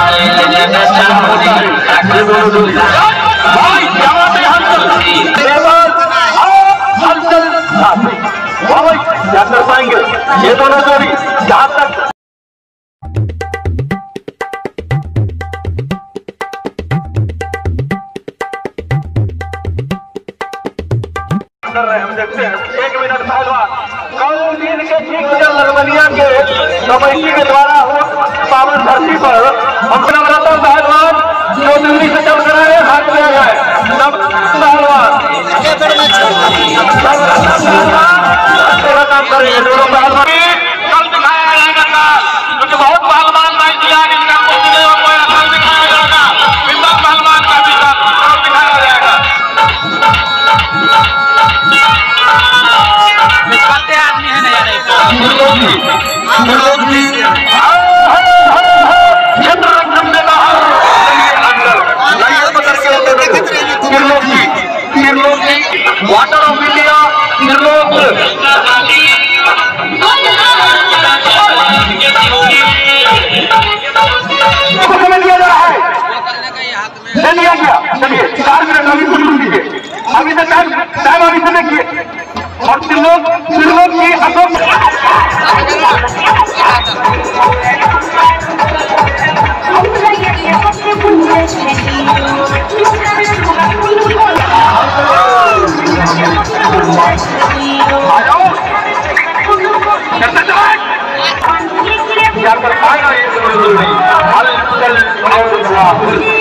भाई है वाह भाई क्या जहाँ तक कर रहे हम देखते हैं एक मिनट पहलवान कल दिन के ठीक नरमनिया के कमेटी के द्वारा हो पावन धरती पर हम नवरत्न पहलवान दिल्ली से चल कर आए हाथ में आ गए नव पहलवान कल दिखाया जाएगा कल पहलवान है, नहीं हो कल दिखाया जाएगा है ले लिया गया चलिए यार पर आएगा ये ज़रूर नहीं हल चल और